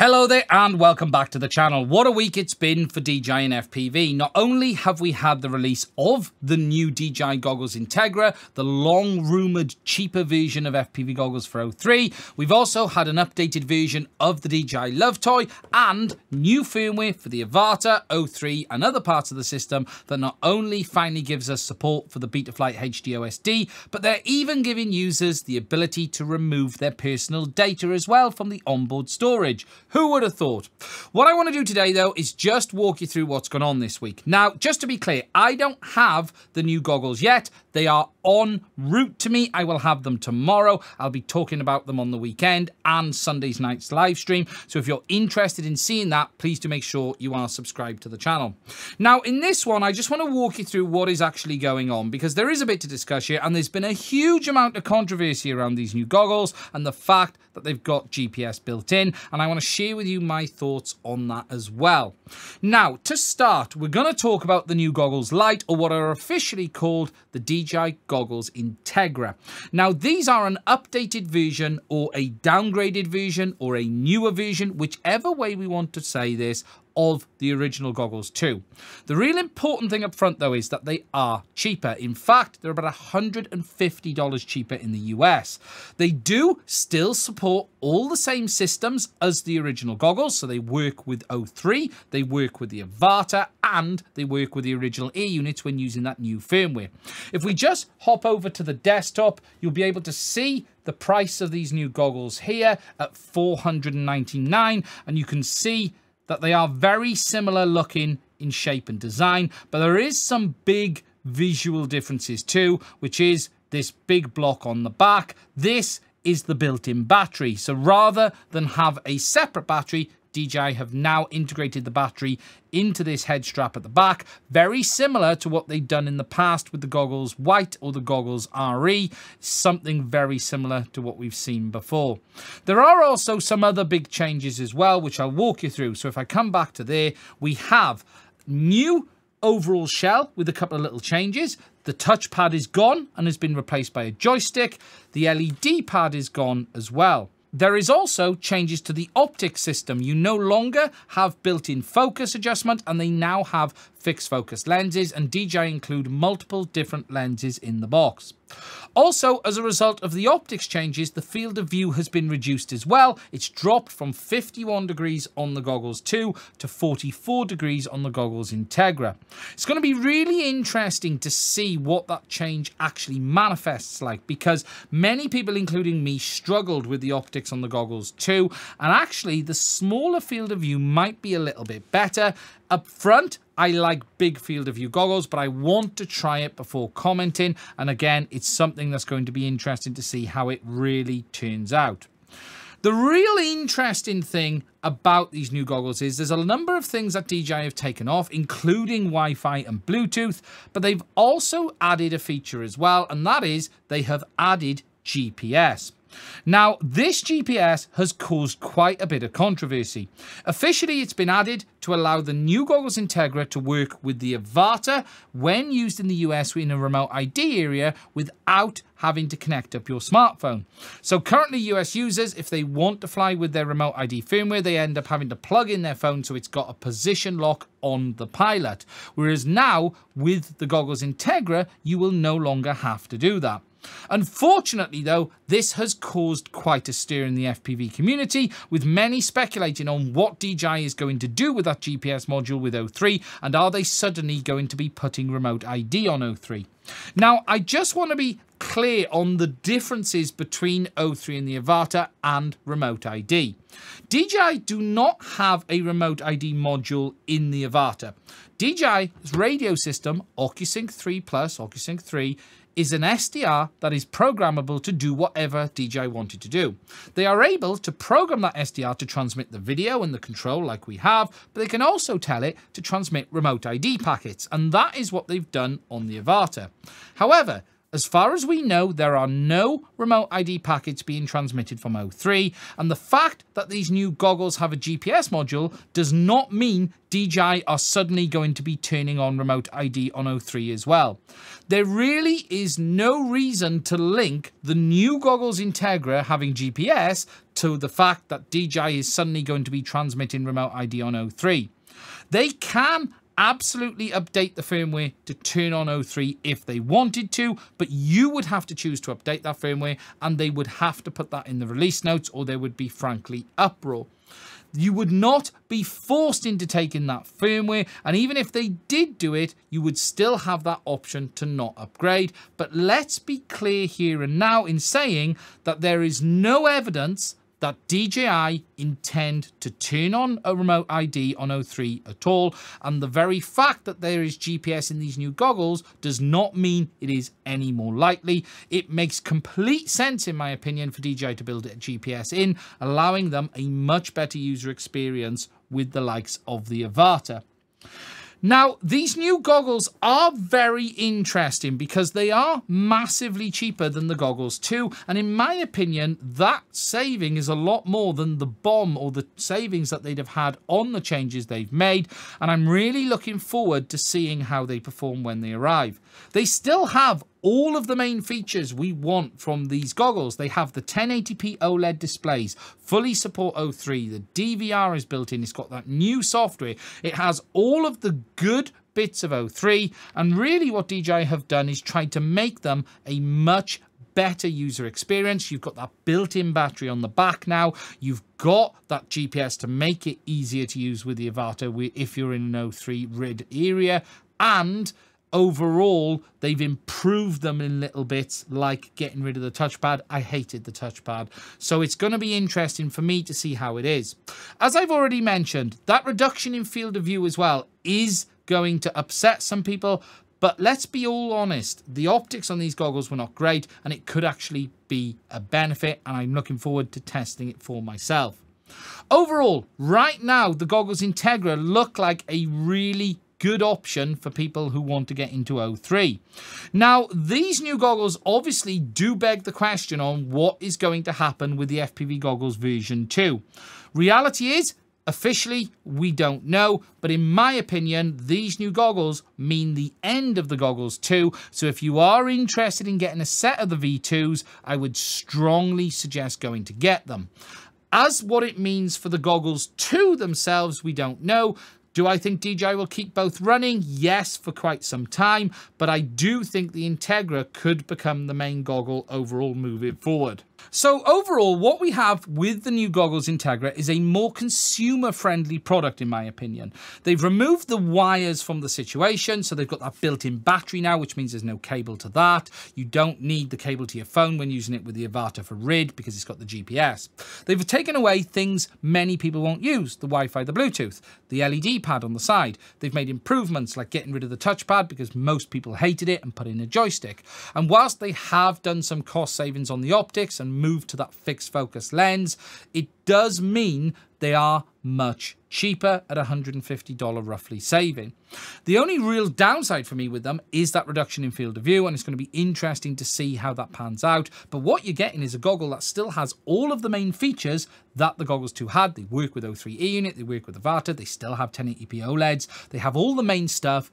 Hello there and welcome back to the channel. What a week it's been for DJI and FPV. Not only have we had the release of the new DJI goggles Integra, the long rumoured cheaper version of FPV goggles for O3, we've also had an updated version of the DJI Love Toy and new firmware for the Avata O3 and other parts of the system that not only finally gives us support for the Betaflight HD OSD, but they're even giving users the ability to remove their personal data as well from the onboard storage. Who would have thought? What I want to do today, though, is just walk you through what's gone on this week. Now, just to be clear, I don't have the new goggles yet. They are en route to me. I will have them tomorrow. I'll be talking about them on the weekend and Sunday's night's live stream. So if you're interested in seeing that, please do make sure you are subscribed to the channel. Now, in this one, I just want to walk you through what is actually going on because there is a bit to discuss here and there's been a huge amount of controversy around these new goggles and the fact that they've got GPS built in. And I want to share with you my thoughts on that as well. Now, to start, we're going to talk about the new goggles light or what are officially called the DJI Goggles Integra. Now, these are an updated version or a downgraded version or a newer version, whichever way we want to say this, of the original goggles 2. The real important thing up front though is that they are cheaper. In fact, they're about $150 cheaper in the US. They do still support all the same systems as the original goggles. So they work with O3, they work with the Avata, and they work with the original air units when using that new firmware. If we just hop over to the desktop, you'll be able to see the price of these new goggles here at 499 and you can see that they are very similar looking in shape and design, but there is some big visual differences too, which is this big block on the back. This is the built-in battery. So rather than have a separate battery, DJI have now integrated the battery into this head strap at the back, very similar to what they've done in the past with the goggles white or the goggles RE, something very similar to what we've seen before. There are also some other big changes as well, which I'll walk you through. So if I come back to there, we have new overall shell with a couple of little changes. The touchpad is gone and has been replaced by a joystick. The LED pad is gone as well. There is also changes to the optic system. You no longer have built-in focus adjustment and they now have fixed focus lenses and DJI include multiple different lenses in the box. Also, as a result of the optics changes, the field of view has been reduced as well. It's dropped from 51 degrees on the goggles 2 to 44 degrees on the goggles Integra. It's going to be really interesting to see what that change actually manifests like because many people, including me, struggled with the optics on the goggles 2 and actually the smaller field of view might be a little bit better. Up front, I like big field of view goggles, but I want to try it before commenting. And again, it's something that's going to be interesting to see how it really turns out. The real interesting thing about these new goggles is there's a number of things that DJI have taken off, including Wi-Fi and Bluetooth, but they've also added a feature as well, and that is they have added GPS. Now, this GPS has caused quite a bit of controversy. Officially, it's been added to allow the new goggles Integra to work with the Avata when used in the US in a remote ID area without having to connect up your smartphone. So currently US users, if they want to fly with their remote ID firmware, they end up having to plug in their phone so it's got a position lock on the pilot. Whereas now, with the goggles Integra, you will no longer have to do that. Unfortunately, though, this has caused quite a stir in the FPV community, with many speculating on what DJI is going to do with that GPS module with O3, and are they suddenly going to be putting remote ID on O3? Now, I just want to be clear on the differences between O3 and the Avata and remote ID. DJI do not have a remote ID module in the Avata. DJI's radio system, OcuSync 3 Plus, OcuSync 3, is an SDR that is programmable to do whatever DJI wanted to do. They are able to program that SDR to transmit the video and the control like we have, but they can also tell it to transmit remote ID packets, and that is what they've done on the Avata. However, as far as we know, there are no remote ID packets being transmitted from O3, and the fact that these new goggles have a GPS module does not mean DJI are suddenly going to be turning on remote ID on O3 as well. There really is no reason to link the new goggles Integra having GPS to the fact that DJI is suddenly going to be transmitting remote ID on O3. They can absolutely update the firmware to turn on O3 if they wanted to, but you would have to choose to update that firmware and they would have to put that in the release notes or there would be frankly uproar. You would not be forced into taking that firmware, and even if they did do it, you would still have that option to not upgrade. But let's be clear here and now in saying that there is no evidence that DJI intend to turn on a remote ID on O3 at all, and the very fact that there is GPS in these new goggles does not mean it is any more likely. It makes complete sense, in my opinion, for DJI to build a GPS in, allowing them a much better user experience with the likes of the Avata. Now, these new goggles are very interesting because they are massively cheaper than the goggles 2. And in my opinion, that saving is a lot more than the BOM or the savings that they'd have had on the changes they've made. And I'm really looking forward to seeing how they perform when they arrive. They still have all of the main features we want from these goggles. They have the 1080p OLED displays, fully support O3, the DVR is built in, it's got that new software, it has all of the good bits of O3, and really what DJI have done is tried to make them a much better user experience. You've got that built-in battery on the back now. You've got that GPS to make it easier to use with the Avata if you're in an O3 RID area. And overall, they've improved them in little bits, like getting rid of the touchpad. I hated the touchpad. So it's going to be interesting for me to see how it is. As I've already mentioned, that reduction in field of view as well is going to upset some people. But let's be all honest, the optics on these goggles were not great, and it could actually be a benefit, and I'm looking forward to testing it for myself. Overall, right now, the goggles Integra look like a really good option for people who want to get into O3. Now, these new goggles obviously do beg the question on what is going to happen with the FPV goggles version 2. Reality is, Officially, we don't know, but in my opinion, these new goggles mean the end of the goggles 2. So if you are interested in getting a set of the V2s, I would strongly suggest going to get them. As what it means for the goggles 2 themselves, we don't know. Do I think DJI will keep both running? Yes, for quite some time, but I do think the Integra could become the main goggle overall moving forward. So overall, what we have with the new goggles Integra is a more consumer-friendly product, in my opinion. They've removed the wires from the situation, so they've got that built-in battery now, which means there's no cable to that. You don't need the cable to your phone when using it with the Avata for RID because it's got the GPS. They've taken away things many people won't use, the Wi-Fi, the Bluetooth, the LED pad on the side. They've made improvements like getting rid of the touchpad because most people hated it and put in a joystick. And whilst they have done some cost savings on the optics and move to that fixed focus lens, it does mean they are much cheaper at $150 roughly saving. The only real downside for me with them is that reduction in field of view and it's going to be interesting to see how that pans out. But what you're getting is a goggle that still has all of the main features that the goggles 2 had. They work with O3 Air unit, they work with Avata, they still have 1080p OLEDs, they have all the main stuff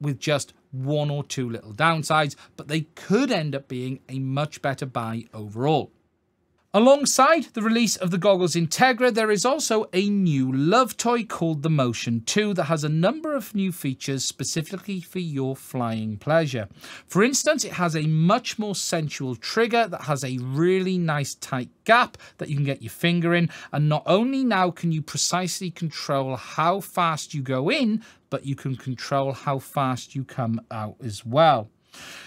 with just one or two little downsides, but they could end up being a much better buy overall. Alongside the release of the goggles Integra, there is also a new love toy called the Motion 2 that has a number of new features specifically for your flying pleasure. For instance, it has a much more sensual trigger that has a really nice tight gap that you can get your finger in. And not only now can you precisely control how fast you go in, but you can control how fast you come out as well.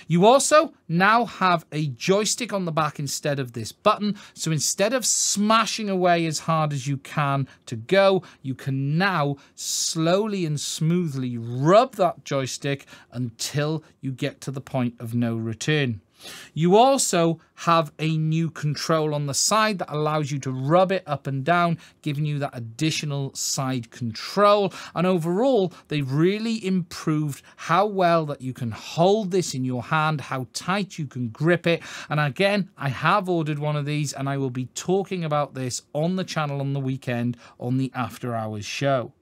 You also now have a joystick on the back instead of this button. So instead of smashing away as hard as you can to go, you can now slowly and smoothly rub that joystick until you get to the point of no return. You also have a new control on the side that allows you to rub it up and down, giving you that additional side control. And overall, they've really improved how well that you can hold this in your hand, how tight you can grip it. And again, I have ordered one of these and I will be talking about this on the channel on the weekend on the After Hours show.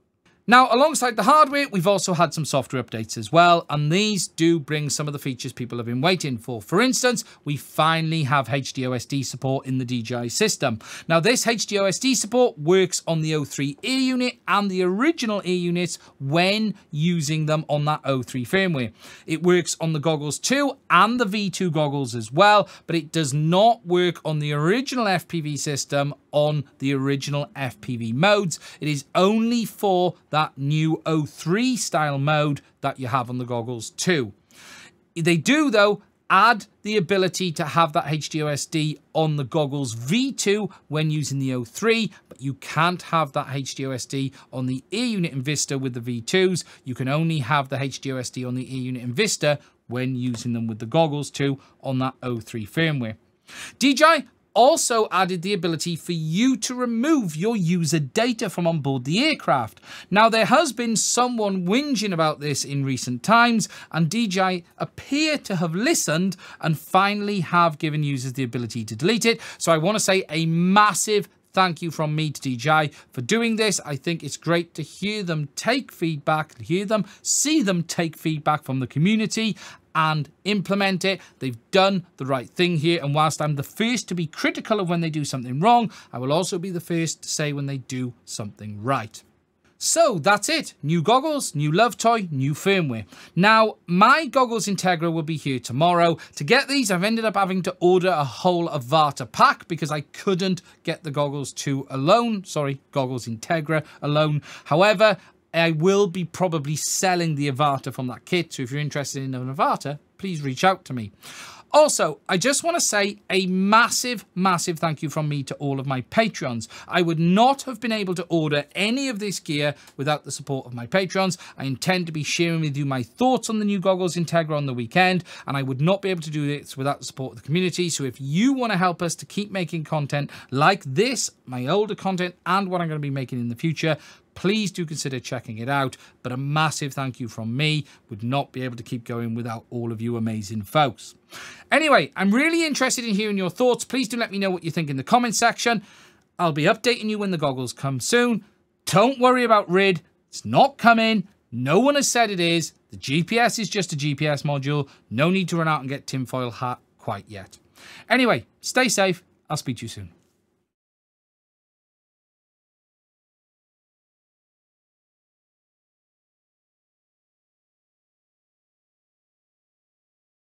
Now, alongside the hardware, we've also had some software updates as well, and these do bring some of the features people have been waiting for. For instance, we finally have HDOSD support in the DJI system. Now, this HDOSD support works on the O3 Air unit and the original Air units when using them on that O3 firmware. It works on the goggles 2, and the V2 goggles as well, but it does not work on the original FPV system on the original FPV modes. It is only for that new O3 style mode that you have on the goggles 2. They do though add the ability to have that HDOSD on the goggles V2 when using the O3, but you can't have that HDOSD on the Air unit in Vista with the V2s. You can only have the HDOSD on the Air unit in Vista when using them with the goggles 2 on that O3 firmware. DJI also added the ability for you to remove your user data from on board the aircraft. Now, there has been someone whinging about this in recent times, and DJI appear to have listened and finally have given users the ability to delete it. So I want to say a massive thank you from me to DJI for doing this. I think it's great to hear them take feedback, hear them, see them take feedback from the community and implement it. They've done the right thing here. And whilst I'm the first to be critical of when they do something wrong, I will also be the first to say when they do something right. So that's it. New goggles, new love toy, new firmware. Now, my goggles Integra will be here tomorrow. To get these, I've ended up having to order a whole Avata pack because I couldn't get the goggles 2 alone. Sorry, goggles Integra alone. However, I will be probably selling the Avata from that kit. So if you're interested in an Avata, please reach out to me. Also, I just want to say a massive, massive thank you from me to all of my Patreons. I would not have been able to order any of this gear without the support of my Patreons. I intend to be sharing with you my thoughts on the new goggles Integra on the weekend, and I would not be able to do this without the support of the community. So if you want to help us to keep making content like this, my older content, and what I'm going to be making in the future, please do consider checking it out. But a massive thank you from me. Would not be able to keep going without all of you amazing folks. Anyway, I'm really interested in hearing your thoughts. Please do let me know what you think in the comment section. I'll be updating you when the goggles come soon. Don't worry about RID. It's not coming. No one has said it is. The GPS is just a GPS module. No need to run out and get tinfoil hat quite yet. Anyway, stay safe. I'll speak to you soon.